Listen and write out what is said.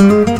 Música